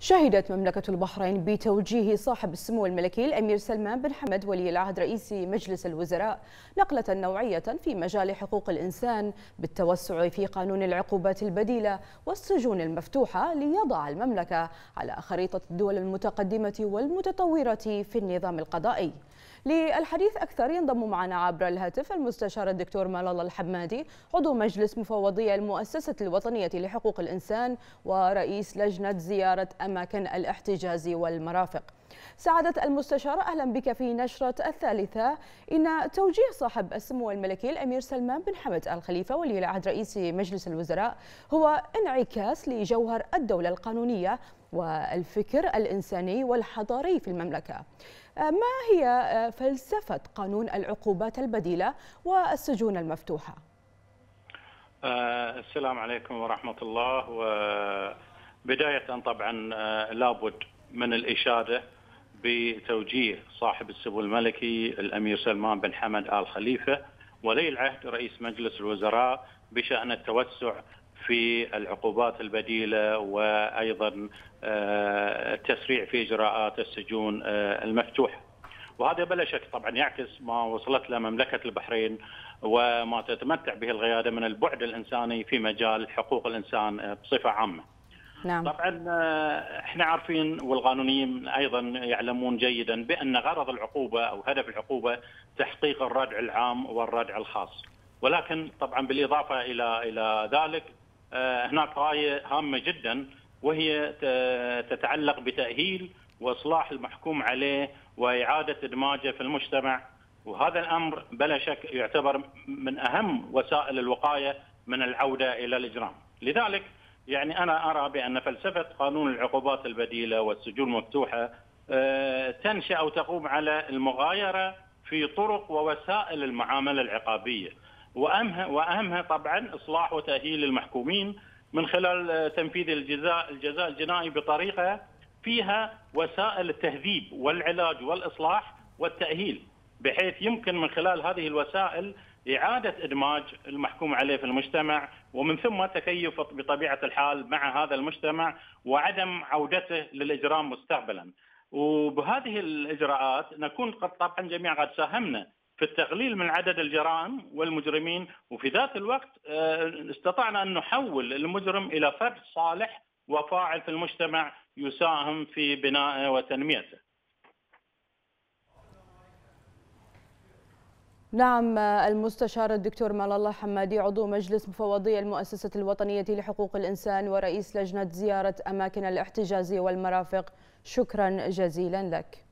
شهدت مملكة البحرين بتوجيه صاحب السمو الملكي الأمير سلمان بن حمد ولي العهد رئيس مجلس الوزراء نقلة نوعية في مجال حقوق الإنسان بالتوسع في قانون العقوبات البديلة والسجون المفتوحة ليضع المملكة على خريطة الدول المتقدمة والمتطورة في النظام القضائي. للحديث أكثر ينضم معنا عبر الهاتف المستشار الدكتور مالال الحمادي عضو مجلس مفوضية المؤسسة الوطنية لحقوق الإنسان ورئيس لجنة زيارة أماكن الاحتجاز والمرافق. سعادة المستشار أهلا بك في نشرة الثالثة. إن توجيه صاحب السمو الملكي الأمير سلمان بن حمد الخليفة ولي العهد رئيس مجلس الوزراء هو انعكاس لجوهر الدولة القانونية والفكر الإنساني والحضاري في المملكة. ما هي فلسفة قانون العقوبات البديلة والسجون المفتوحة؟ السلام عليكم ورحمة الله. وبداية طبعا لابد من الإشادة بتوجيه صاحب السمو الملكي الأمير سلمان بن حمد آل خليفة ولي العهد رئيس مجلس الوزراء بشأن التوسع في العقوبات البديلة وأيضا التسريع في إجراءات السجون المفتوحه. وهذا بلا شك طبعا يعكس ما وصلت له مملكة البحرين وما تتمتع به القيادة من البعد الإنساني في مجال حقوق الإنسان بصفة عامة. نعم. طبعا إحنا عارفين والقانونيين أيضا يعلمون جيدا بأن غرض العقوبة أو هدف العقوبة تحقيق الردع العام والردع الخاص. ولكن طبعا بالإضافة إلى إلى ذلك هناك غايه هامه جدا وهي تتعلق بتأهيل وإصلاح المحكوم عليه وإعادة إدماجه في المجتمع وهذا الأمر بلا شك يعتبر من أهم وسائل الوقاية من العودة إلى الإجرام. لذلك يعني أنا أرى بأن فلسفة قانون العقوبات البديلة والسجون المفتوحه تنشأ أو تقوم على المغايرة في طرق ووسائل المعاملة العقابية. واهمها وأهمها طبعا إصلاح وتأهيل المحكومين من خلال تنفيذ الجزاء الجزاء الجنائي بطريقة فيها وسائل التهذيب والعلاج والإصلاح والتأهيل بحيث يمكن من خلال هذه الوسائل إعادة إدماج المحكوم عليه في المجتمع ومن ثم تكيف بطبيعة الحال مع هذا المجتمع وعدم عودته للإجرام مستقبلا. وبهذه الإجراءات نكون قد طبعا جميعا قد ساهمنا في التقليل من عدد الجرائم والمجرمين وفي ذات الوقت استطعنا أن نحول المجرم إلى فرد صالح وفاعل في المجتمع يساهم في بنائه وتنميته. نعم المستشار الدكتور مال الله حمادي عضو مجلس مفوضي المؤسسة الوطنية لحقوق الإنسان ورئيس لجنة زيارة أماكن الاحتجاز والمرافق. شكرا جزيلا لك.